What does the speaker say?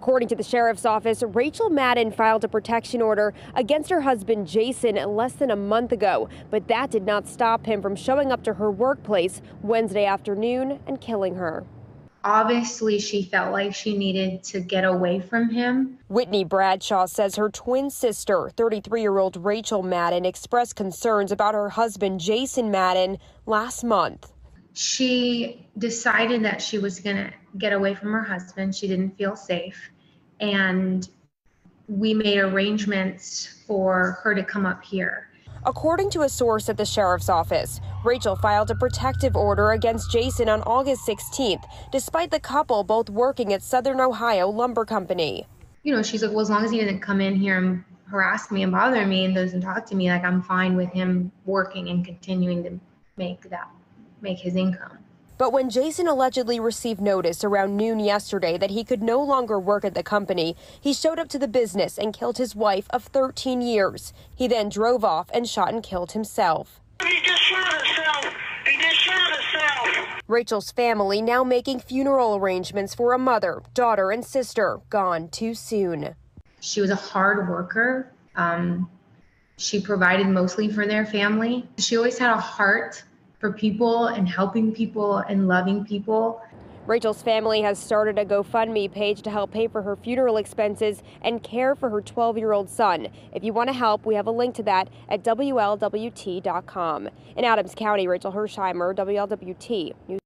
According to the sheriff's office, Rachel Madden filed a protection order against her husband Jason less than a month ago, but that did not stop him from showing up to her workplace Wednesday afternoon and killing her. Obviously, she felt like she needed to get away from him. Whitney Bradshaw says her twin sister, 33 year old Rachel Madden, expressed concerns about her husband Jason Madden last month. She decided that she was going to get away from her husband. She didn't feel safe. And we made arrangements for her to come up here. According to a source at the sheriff's office, Rachel filed a protective order against Jason on August 16th, despite the couple both working at Southern Ohio Lumber Company. You know, she's like, well, as long as he doesn't come in here and harass me and bother me and doesn't talk to me, like I'm fine with him working and continuing to make that, make his income. But when Jason allegedly received notice around noon yesterday that he could no longer work at the company, he showed up to the business and killed his wife of 13 years. He then drove off and shot and killed himself. He just shot himself. He just shot himself. Rachel's family now making funeral arrangements for a mother, daughter, and sister gone too soon. She was a hard worker. Um, she provided mostly for their family. She always had a heart for people and helping people and loving people. Rachel's family has started a GoFundMe page to help pay for her funeral expenses and care for her 12 year old son. If you want to help, we have a link to that at WLWT.com. In Adams County, Rachel Hersheimer, WLWT News.